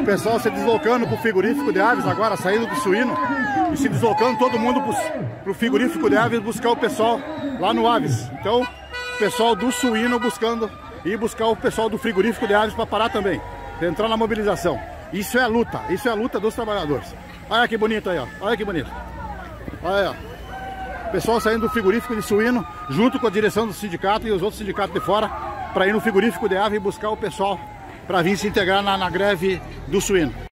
O pessoal se deslocando pro frigorífico de aves agora, saindo do suíno e se deslocando todo mundo pro, pro frigorífico de aves buscar o pessoal lá no aves. Então, o pessoal do suíno buscando e buscar o pessoal do frigorífico de aves para parar também, entrar na mobilização. Isso é a luta, isso é a luta dos trabalhadores. Olha que bonito aí, ó. Olha que bonito. Olha aí, ó. Pessoal saindo do frigorífico de suíno, junto com a direção do sindicato e os outros sindicatos de fora, para ir no frigorífico de ave e buscar o pessoal para vir se integrar na, na greve do suíno.